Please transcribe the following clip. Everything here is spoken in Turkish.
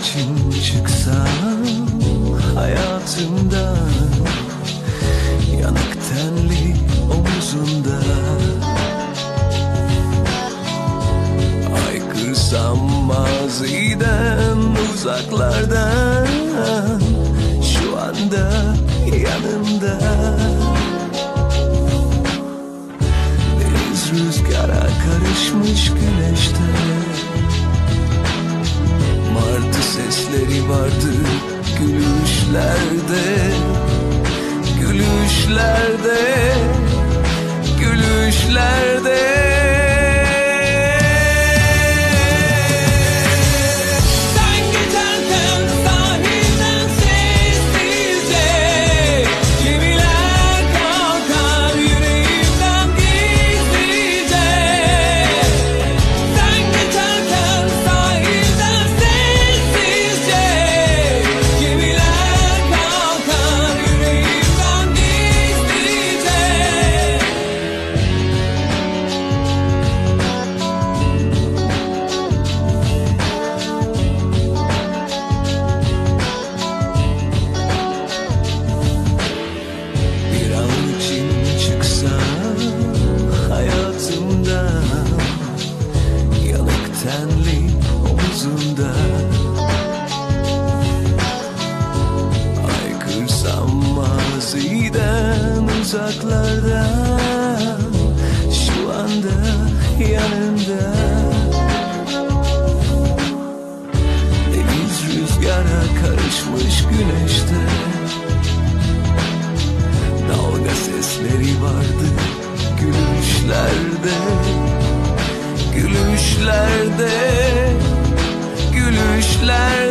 saçım çıksa hayatımda Yanık tenli omuzunda Aykırsam maziden uzaklardan Şu anda yanımda. Deniz rüzgara karışmış güneşte. Martı sesleri vardı gülüşlerde Gülüşlerde Gülüşlerde omuzunda Aykırsam maziden uzaklarda Şu anda yanında Deniz rüzgara karışmış güneşte. Dalga sesleri vardı gülüşlerde Gülüşlerde Gülüşlerde